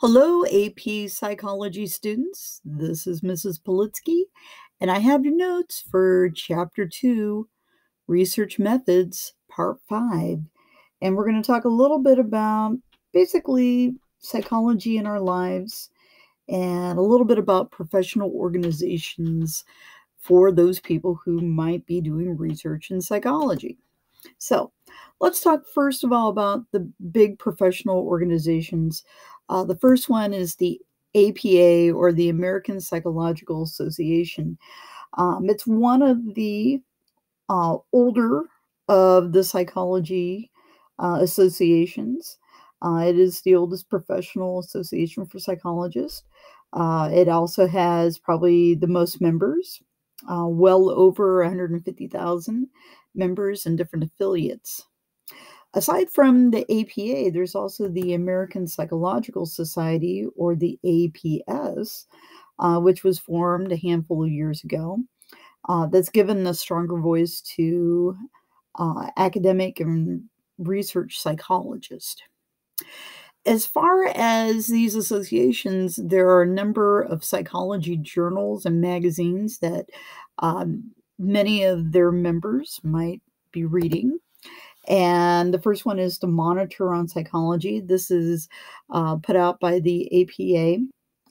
Hello, AP Psychology students. This is Mrs. Policky, and I have your notes for Chapter 2 Research Methods, Part 5. And we're going to talk a little bit about basically psychology in our lives and a little bit about professional organizations for those people who might be doing research in psychology. So, let's talk first of all about the big professional organizations uh, the first one is the APA or the American Psychological Association. Um, it's one of the uh, older of the psychology uh, associations. Uh, it is the oldest professional association for psychologists. Uh, it also has probably the most members, uh, well over 150,000 members and different affiliates. Aside from the APA, there's also the American Psychological Society, or the APS, uh, which was formed a handful of years ago. Uh, that's given a stronger voice to uh, academic and research psychologists. As far as these associations, there are a number of psychology journals and magazines that um, many of their members might be reading. And the first one is the Monitor on Psychology. This is uh, put out by the APA.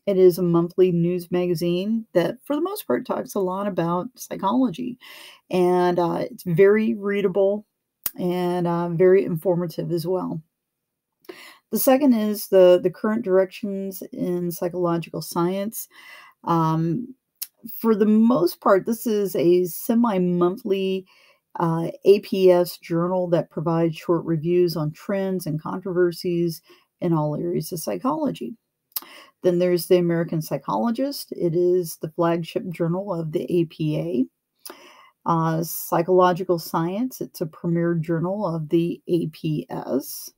It is a monthly news magazine that, for the most part, talks a lot about psychology. And uh, it's very readable and uh, very informative as well. The second is the, the current directions in psychological science. Um, for the most part, this is a semi monthly uh, APS journal that provides short reviews on trends and controversies in all areas of psychology. Then there's the American Psychologist. It is the flagship journal of the APA. Uh, Psychological Science, it's a premier journal of the APS.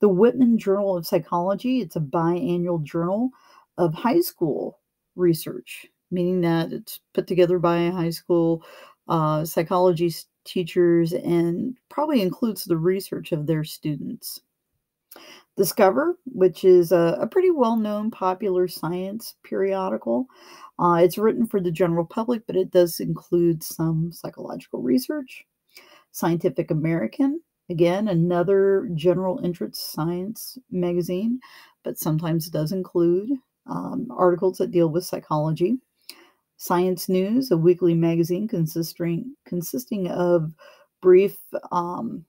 The Whitman Journal of Psychology, it's a biannual journal of high school research, meaning that it's put together by a high school uh, psychology teachers and probably includes the research of their students. Discover, which is a, a pretty well known popular science periodical. Uh, it's written for the general public, but it does include some psychological research. Scientific American, again, another general interest science magazine, but sometimes does include um, articles that deal with psychology. Science News, a weekly magazine consisting consisting of brief, um,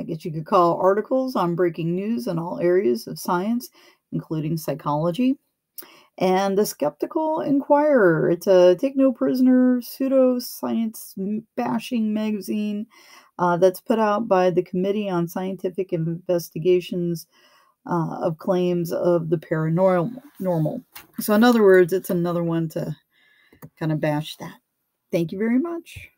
I guess you could call articles on breaking news in all areas of science, including psychology. And the Skeptical Inquirer. It's a take no prisoner pseudo-science bashing magazine uh, that's put out by the Committee on Scientific Investigations uh, of claims of the paranormal. Normal. So, in other words, it's another one to kind of bash that. Thank you very much.